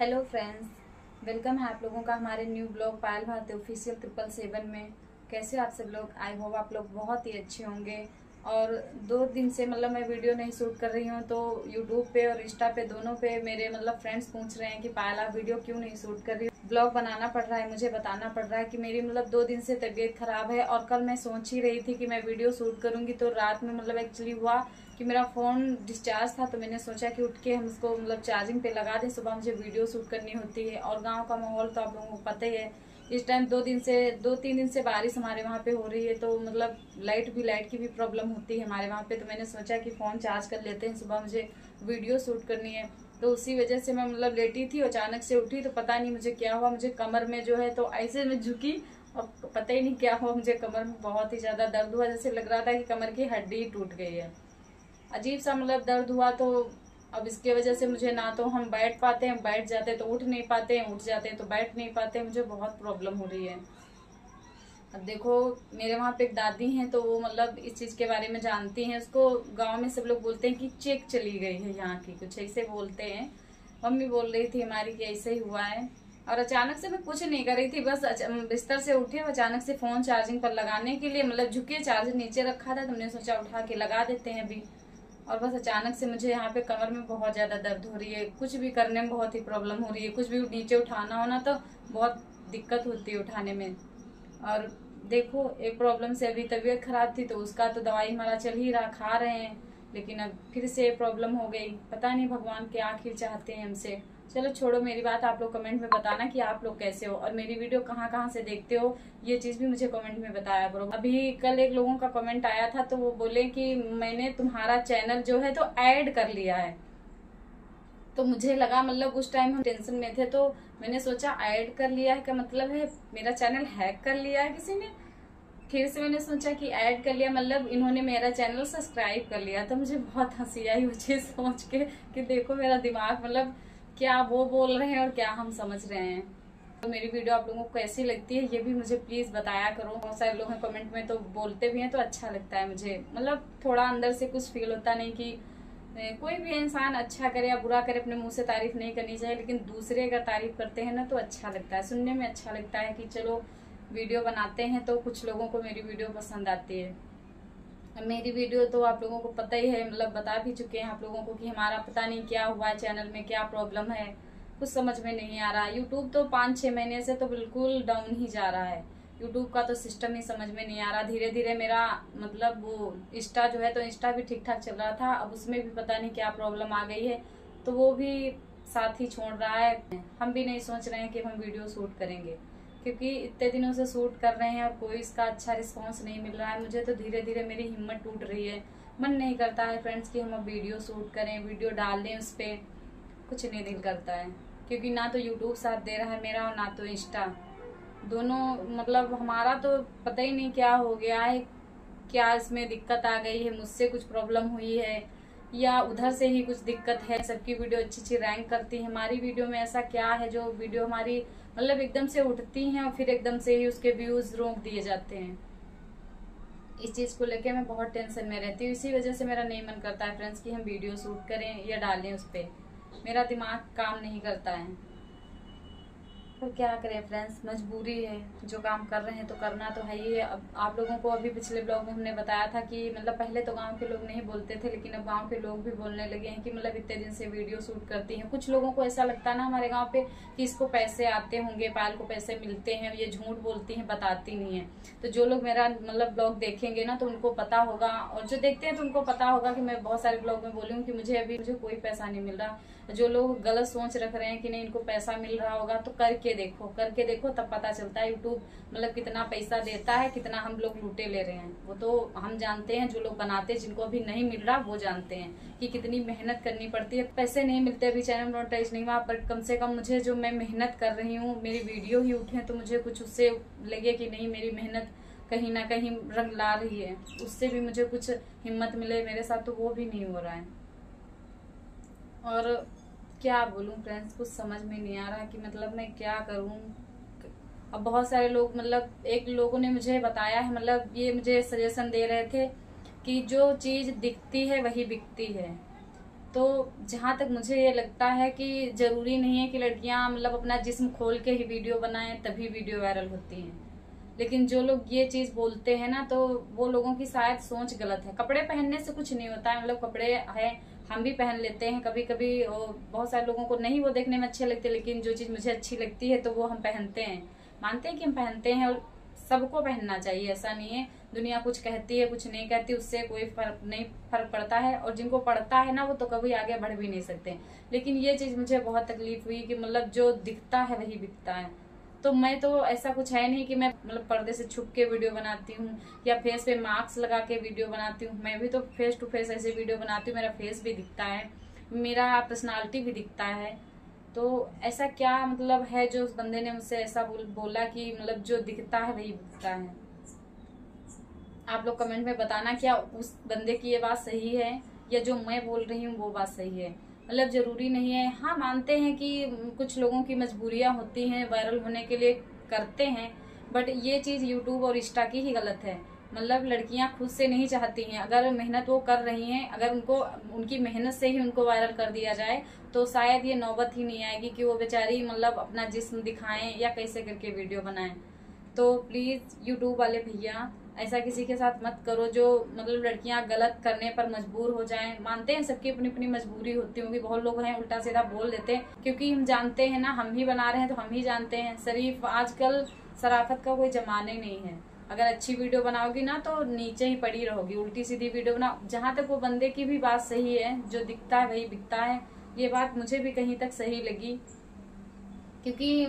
Hello friends welcome है आप लोगों का हमारे new blog Payal Bharti official triple seven में। कैसे हो आप सब लोग? आई होप आप लोग बहुत ही अच्छे होंगे। और दो दिन से मतलब मैं वीडियो नहीं शूट कर रही हूँ तो यूट्यूब पे और इंस्टा पे दोनों पे मेरे मतलब फ्रेंड्स पूछ रहे हैं कि, पायल वीडियो क्यों नहीं शूट कर रही ब्लॉग बनाना पड़ रहा है, मुझे बताना पड़ रहा है कि मेरी मतलब दो दिन से तबीयत खराब है और कल मैं सोच ही रही थी कि मैं वीडियो शूट करूँगी तो रात में मतलब एक्चुअली हुआ कि मेरा फ़ोन डिस्चार्ज था तो मैंने सोचा कि उठ के हम उसको मतलब चार्जिंग पे लगा दें, सुबह मुझे वीडियो शूट करनी होती है और गाँव का माहौल तो आप लोगों को पता ही है। इस टाइम दो दिन से, दो तीन दिन से बारिश हमारे वहाँ पे हो रही है तो मतलब लाइट भी लाइट की भी प्रॉब्लम होती है हमारे वहाँ पे। तो मैंने सोचा कि फ़ोन चार्ज कर लेते हैं, सुबह मुझे वीडियो शूट करनी है। तो उसी वजह से मैं मतलब लेटी थी, अचानक से उठी तो पता नहीं मुझे क्या हुआ, मुझे कमर में जो है तो ऐसे में झुकी। और पता ही नहीं क्या हुआ, मुझे कमर में बहुत ही ज़्यादा दर्द हुआ, जैसे लग रहा था कि कमर की हड्डी टूट गई है। अजीब सा मतलब दर्द हुआ तो अब इसके वजह से मुझे ना तो हम बैठ पाते हैं, बैठ जाते हैं तो उठ नहीं पाते हैं उठ जाते हैं तो बैठ नहीं पाते, मुझे बहुत प्रॉब्लम हो रही है। अब देखो, मेरे वहाँ पे एक दादी हैं तो वो मतलब इस चीज़ के बारे में जानती हैं उसको। गाँव में सब लोग बोलते हैं कि चेक चली गई है यहाँ की, कुछ ऐसे बोलते हैं। मम्मी बोल रही थी, हमारी कि ऐसे ही हुआ है। और अचानक से मैं कुछ नहीं कर रही थी, बस बिस्तर से उठी अचानक से फ़ोन चार्जिंग पर लगाने के लिए मतलब झुके चार्जर नीचे रखा था तुमने तो सोचा उठा के लगा देते हैं अभी। और बस अचानक से मुझे यहाँ पे कमर में बहुत ज़्यादा दर्द हो रही है। कुछ भी करने में बहुत ही प्रॉब्लम हो रही है। कुछ भी नीचे उठाना होना तो बहुत दिक्कत होती है उठाने में। और देखो, एक प्रॉब्लम से अभी तबीयत खराब थी तो उसका तो दवाई हमारा चल ही रहा, खा रहे हैं। लेकिन अब फिर से प्रॉब्लम हो गई। पता नहीं भगवान क्या आखिर चाहते हैं हमसे। चलो छोड़ो, मेरी बात आप लोग कमेंट में बताना कि आप लोग कैसे हो और मेरी वीडियो कहाँ कहाँ से देखते हो, ये चीज़ भी मुझे कमेंट में बताया करो। अभी कल एक लोगों का कमेंट आया था तो वो बोले कि मैंने तुम्हारा चैनल जो है तो ऐड कर लिया है। तो मुझे लगा मतलब उस टाइम हम टेंशन में थे तो मैंने सोचा ऐड कर लिया है का मतलब है? मेरा चैनल हैक कर लिया है किसी ने? फिर से मैंने सोचा कि ऐड कर लिया मतलब इन्होंने मेरा चैनल सब्सक्राइब कर लिया तो मुझे बहुत हँसी आई वो चीज़ सोच के कि देखो मेरा दिमाग मतलब क्या वो बोल रहे हैं और क्या हम समझ रहे हैं। तो मेरी वीडियो आप लोगों को कैसी लगती है, ये भी मुझे प्लीज़ बताया करो। बहुत सारे लोग हैं कमेंट में तो बोलते भी हैं तो अच्छा लगता है मुझे। मतलब थोड़ा अंदर से कुछ फील होता नहीं कि कोई भी इंसान अच्छा करे या बुरा करे, अपने मुँह से तारीफ़ नहीं करनी चाहिए, लेकिन दूसरे अगर तारीफ़ करते हैं ना तो अच्छा लगता है। सुनने में अच्छा लगता है कि चलो, वीडियो बनाते हैं तो कुछ लोगों को मेरी वीडियो पसंद आती है। मेरी वीडियो तो आप लोगों को पता ही है मतलब बता भी चुके हैं आप लोगों को कि हमारा पता नहीं क्या हुआ चैनल में, क्या प्रॉब्लम है। कुछ समझ में नहीं आ रहा। यूट्यूब तो पाँच छः महीने से तो बिल्कुल डाउन ही जा रहा है। यूट्यूब का तो सिस्टम ही समझ में नहीं आ रहा। धीरे धीरे मेरा मतलब वो इंस्टा जो है तो इंस्टा भी ठीक ठाक चल रहा था। अब उसमें भी पता नहीं क्या प्रॉब्लम आ गई है। तो वो भी साथ ही छोड़ रहा है। हम भी नहीं सोच रहे हैं कि हम वीडियो शूट करेंगे। क्योंकि इतने दिनों से शूट कर रहे हैं और कोई इसका अच्छा रिस्पांस नहीं मिल रहा है। मुझे तो धीरे धीरे मेरी हिम्मत टूट रही है। मन नहीं करता है फ्रेंड्स कि हम अब वीडियो शूट करें वीडियो डाल दें उस पर कुछ नहीं दिल करता है। क्योंकि ना तो यूट्यूब साथ दे रहा है मेरा और ना तो इंस्टा दोनों मतलब हमारा तो पता ही नहीं क्या हो गया है, क्या इसमें दिक्कत आ गई है, मुझसे कुछ प्रॉब्लम हुई है, या उधर से ही कुछ दिक्कत है। सबकी वीडियो अच्छी अच्छी रैंक करती है। हमारी वीडियो में ऐसा क्या है जो वीडियो हमारी मतलब एकदम से उठती हैं और फिर एकदम से ही उसके व्यूज़ रोक दिए जाते हैं। इस चीज़ को लेके मैं बहुत टेंशन में रहती हूँ। इसी वजह से मेरा नहीं मन करता है फ्रेंड्स कि हम वीडियो शूट करें या डालें उस पर मेरा दिमाग काम नहीं करता है। तो क्या करें फ्रेंड्स मजबूरी है, जो काम कर रहे हैं तो करना तो है ही है। अब आप लोगों को अभी पिछले ब्लॉग में हमने बताया था कि मतलब पहले तो गाँव के लोग नहीं बोलते थे, लेकिन अब गाँव के लोग भी बोलने लगे हैं कि मतलब इतने दिन से वीडियो शूट करती हैं। कुछ लोगों को ऐसा लगता है ना हमारे गाँव पे कि इसको पैसे आते होंगे पायल को पैसे मिलते हैं, ये झूठ बोलती हैं, बताती नहीं है। तो जो लोग मेरा मतलब ब्लॉग देखेंगे ना तो उनको पता होगा, और जो देखते हैं तो उनको पता होगा कि मैं बहुत सारे ब्लॉग में बोली हूँ कि मुझे अभी मुझे कोई पैसा नहीं मिल रहा। जो लोग गलत सोच रख रहे हैं कि नहीं, इनको पैसा मिल रहा होगा तो करके देखो करके देखो, तब पता चलता है यूट्यूब मतलब कितना पैसा देता है, कितना हम लोग लूटे ले रहे हैं। वो तो हम जानते हैं, जो लोग बनाते हैं, जिनको अभी नहीं मिल रहा, वो जानते हैं कि कितनी मेहनत करनी पड़ती है। पैसे नहीं मिलते अभी चैनल मोनेटाइज नहीं हुआ, पर कम से कम मुझे जो मैं मेहनत कर रही हूँ, मेरी वीडियो ही उठे तो मुझे कुछ उससे लगे कि नहीं, मेरी मेहनत कहीं ना कहीं रंग ला रही है। उससे भी मुझे कुछ हिम्मत मिले, मेरे साथ तो वो भी नहीं हो रहा है। और क्या बोलूँ फ्रेंड्स कुछ समझ में नहीं आ रहा कि मतलब मैं क्या करूँ। अब बहुत सारे लोग मतलब एक लोगों ने मुझे बताया है मतलब ये मुझे सजेशन दे रहे थे कि जो चीज़ दिखती है, वही बिकती है। तो जहाँ तक मुझे ये लगता है कि ज़रूरी नहीं है कि लड़कियाँ मतलब अपना जिस्म खोल के ही वीडियो बनाएँ, तभी वीडियो वायरल होती हैं। लेकिन जो लोग ये चीज़ बोलते हैं ना तो वो लोगों की शायद सोच गलत है। कपड़े पहनने से कुछ नहीं होता है मतलब कपड़े है हम भी पहन लेते हैं कभी कभी वो बहुत सारे लोगों को नहीं वो देखने में अच्छे लगते, लेकिन जो चीज़ मुझे अच्छी लगती है तो वो हम पहनते हैं। मानते हैं कि हम पहनते हैं और सबको पहनना चाहिए, ऐसा नहीं है, दुनिया कुछ कहती है, कुछ नहीं कहती, उससे कोई फ़र्क नहीं, फ़र्क पड़ता है, और जिनको पड़ता है ना, वो तो कभी आगे बढ़ भी नहीं सकते। लेकिन ये चीज़ मुझे बहुत तकलीफ़ हुई कि मतलब जो दिखता है, वही बिकता है। तो मैं तो ऐसा कुछ है नहीं कि मैं मतलब पर्दे से छुप के वीडियो बनाती हूँ या फेस पे मास्क लगा के वीडियो बनाती हूँ। मैं भी तो फेस टू फेस ऐसे वीडियो बनाती हूँ मेरा फेस भी दिखता है मेरा पर्सनालिटी भी दिखता है। तो ऐसा क्या मतलब है जो उस बंदे ने मुझसे ऐसा बोल, कि मतलब जो दिखता है वही दिखता है? आप लोग कमेंट में बताना क्या उस बंदे की ये बात सही है या जो मैं बोल रही हूँ वो बात सही है? मतलब ज़रूरी नहीं है। हाँ मानते हैं कि कुछ लोगों की मजबूरियाँ होती हैं, वायरल होने के लिए करते हैं, बट ये चीज़ यूट्यूब और इंस्टा की ही गलत है। मतलब लड़कियाँ खुद से नहीं चाहती हैं। अगर मेहनत वो कर रही हैं, अगर उनको, उनकी मेहनत से ही उनको वायरल कर दिया जाए तो शायद ये नौबत ही नहीं आएगी कि वो बेचारी मतलब अपना जिस्म दिखाएँ या कैसे करके वीडियो बनाएँ। तो प्लीज़ यूट्यूब वाले भैया ऐसा किसी के साथ मत करो जो मतलब लड़कियाँ गलत करने पर मजबूर हो जाएँ। मानते हैं सबकी अपनी अपनी मजबूरी होती होगी, बहुत लोग हैं उल्टा सीधा बोल देते हैं, क्योंकि हम जानते हैं ना, हम ही बना रहे हैं तो हम ही जानते हैं। शरीफ आजकल शराफत का कोई जमाना ही नहीं है। अगर अच्छी वीडियो बनाओगी ना तो नीचे ही पड़ी रहोगी उल्टी सीधी वीडियो बनाओ जहाँ तक वो बंदे की भी बात सही है, जो दिखता है वही बिकता है। ये बात मुझे भी कहीं तक सही लगी। क्योंकि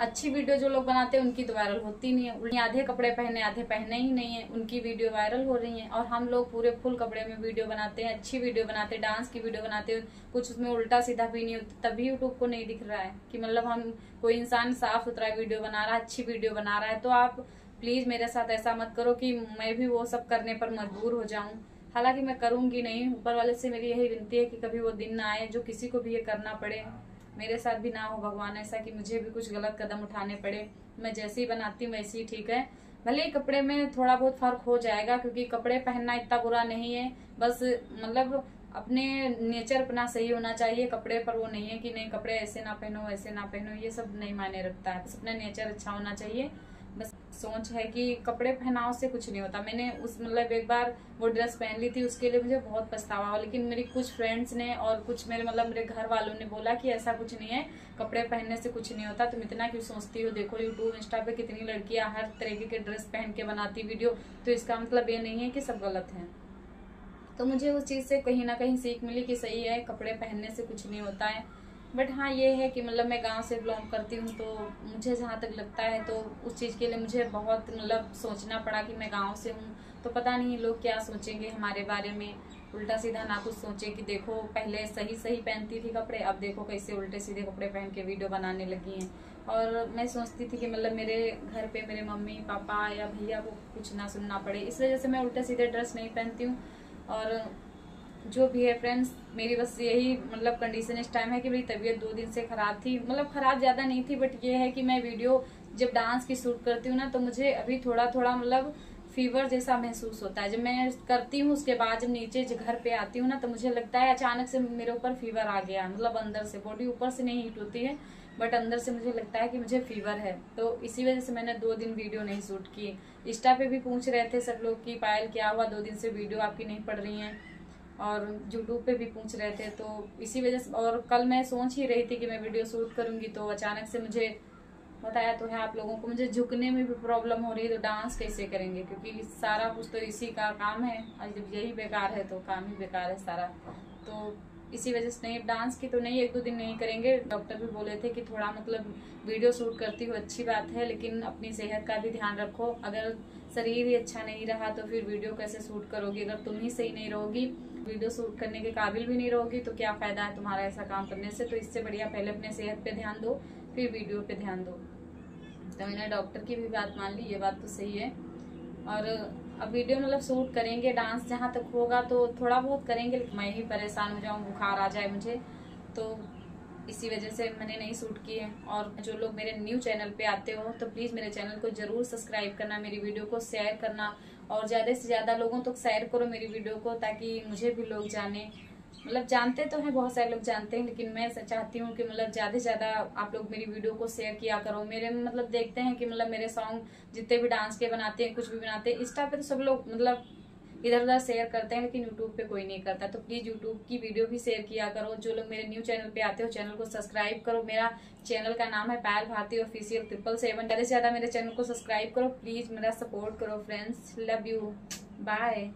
अच्छी वीडियो जो लोग बनाते हैं, उनकी तो वायरल होती नहीं है। उन्हें आधे कपड़े पहने, आधे पहने ही नहीं है। उनकी वीडियो वायरल हो रही है। और हम लोग पूरे फुल कपड़े में वीडियो बनाते हैं, अच्छी वीडियो बनाते हैं डांस की वीडियो बनाते हैं। कुछ उसमें उल्टा सीधा भी नहीं होता, तभी यूट्यूब को नहीं दिख रहा है कि मतलब हम, कोई इंसान साफ़ सुथरा वीडियो बना रहा है, अच्छी वीडियो बना रहा है। तो आप प्लीज़ मेरे साथ ऐसा मत करो कि मैं भी वो सब करने पर मजबूर हो जाऊँ। हालाँकि मैं करूँगी नहीं, ऊपर वाले से मेरी यही विनती है कि कभी वो दिन ना आए, जो किसी को भी ये करना पड़े। मेरे साथ भी ना हो भगवान, ऐसा कि मुझे भी कुछ गलत कदम उठाने पड़े। मैं जैसे ही बनाती हूँ वैसे ही ठीक है। भले ही कपड़े में थोड़ा बहुत फ़र्क हो जाएगा, क्योंकि कपड़े पहनना इतना बुरा नहीं है। बस मतलब अपने नेचर अपना सही होना चाहिए, कपड़े पर वो नहीं है कि नहीं, कपड़े ऐसे ना पहनो ऐसे ना पहनो, ये सब नहीं मायने रखता है। बस अपना नेचर अच्छा होना चाहिए। बस सोच है कि कपड़े पहनाव से कुछ नहीं होता। मैंने उस मतलब एक बार वो ड्रेस पहन ली थी, उसके लिए मुझे बहुत पछतावा हुआ। लेकिन मेरी कुछ फ्रेंड्स ने और कुछ मेरे मतलब मेरे घर वालों ने बोला कि ऐसा कुछ नहीं है, कपड़े पहनने से कुछ नहीं होता। तुम इतना क्यों सोचती हो? देखो यूट्यूब इंस्टा पे कितनी लड़कियाँ हर तरीके के ड्रेस पहन के बनाती वीडियो तो इसका मतलब ये नहीं है कि सब गलत है। तो मुझे उस चीज़ से कहीं ना कहीं सीख मिली कि सही है, कपड़े पहनने से कुछ नहीं होता है। बट हाँ ये है कि मतलब मैं गाँव से बिलोंग करती हूँ तो मुझे जहाँ तक लगता है तो उस चीज़ के लिए मुझे बहुत मतलब सोचना पड़ा कि मैं गाँव से हूँ। तो पता नहीं लोग क्या सोचेंगे हमारे बारे में। उल्टा सीधा ना कुछ सोचे कि देखो, पहले सही सही पहनती थी कपड़े, अब देखो कैसे उल्टे सीधे कपड़े पहन के वीडियो बनाने लगी हैं। और मैं सोचती थी कि मतलब मेरे घर पे मेरे मम्मी, पापा या भैया को कुछ ना सुनना पड़े। इस वजह से मैं उल्टे सीधे ड्रेस नहीं पहनती हूँ। और जो भी है फ्रेंड्स मेरी बस यही मतलब कंडीशन इस टाइम है कि मेरी तबीयत दो दिन से खराब थी। मतलब खराब ज़्यादा नहीं थी बट ये है कि मैं वीडियो जब डांस की शूट करती हूँ ना तो मुझे अभी थोड़ा थोड़ा मतलब फीवर जैसा महसूस होता है। जब मैं करती हूँ, उसके बाद जब नीचे घर पे आती हूँ ना तो मुझे लगता है अचानक से मेरे ऊपर फीवर आ गया मतलब अंदर से बॉडी ऊपर से नहीं हीट होती है बट अंदर से मुझे लगता है कि मुझे फीवर है। तो इसी वजह से मैंने दो दिन वीडियो नहीं शूट की इंस्टा पे भी पूछ रहे थे सब लोग कि पायल, क्या हुआ? दो दिन से वीडियो आपकी नहीं पड़ रही है। और यूट्यूब पे भी पूछ रहे थे तो इसी वजह से और कल मैं सोच ही रही थी कि मैं वीडियो शूट करूँगी तो अचानक से मुझे बताया तो है आप लोगों को, मुझे झुकने में भी प्रॉब्लम हो रही है तो डांस कैसे करेंगे? क्योंकि सारा कुछ तो इसी का काम है और जब यही बेकार है तो काम ही बेकार है सारा। तो इसी वजह से नहीं डांस की तो नहीं, एक दो दिन नहीं करेंगे। डॉक्टर भी बोले थे कि थोड़ा मतलब वीडियो शूट करती हो, अच्छी बात है, लेकिन अपनी सेहत का भी ध्यान रखो। अगर शरीर ही अच्छा नहीं रहा तो फिर वीडियो कैसे शूट करोगी? अगर तुम ही सही नहीं रहोगी वीडियो शूट करने के काबिल भी नहीं रहोगी तो क्या फ़ायदा है तुम्हारा ऐसा काम करने से? तो इससे बढ़िया पहले अपने सेहत पे ध्यान दो, फिर वीडियो पे ध्यान दो। तो मैंने डॉक्टर की भी बात मान ली, ये बात तो सही है। और अब वीडियो मतलब शूट करेंगे, डांस जहाँ तक होगा तो थोड़ा बहुत करेंगे, लेकिन मैं ही परेशान हो जाऊँ, बुखार आ जाए मुझे तो इसी वजह से मैंने नहीं शूट की है और जो लोग मेरे न्यू चैनल पे आते हो तो प्लीज़ मेरे चैनल को ज़रूर सब्सक्राइब करना, मेरी वीडियो को शेयर करना और ज़्यादा से ज़्यादा लोगों तक तो शेयर करो मेरी वीडियो को ताकि मुझे भी लोग जाने। मतलब जानते तो हैं, बहुत सारे लोग जानते हैं, लेकिन मैं चाहती हूँ कि मतलब ज़्यादा से ज़्यादा आप लोग मेरी वीडियो को शेयर किया करो। मेरे मतलब देखते हैं कि मतलब मेरे सॉन्ग जितने भी डांस के बनाते हैं, कुछ भी बनाते हैं इंस्टा पे तो सब लोग मतलब इधर उधर शेयर करते हैं, लेकिन यूट्यूब पे कोई नहीं करता। तो प्लीज़ यूट्यूब की वीडियो भी शेयर किया करो। जो लोग मेरे न्यू चैनल पे आते हो चैनल को सब्सक्राइब करो। मेरा चैनल का नाम है Payal Bharti official triple seven ज़्यादा से ज़्यादा मेरे चैनल को सब्सक्राइब करो। प्लीज़ मेरा सपोर्ट करो फ्रेंड्स लव यू बाय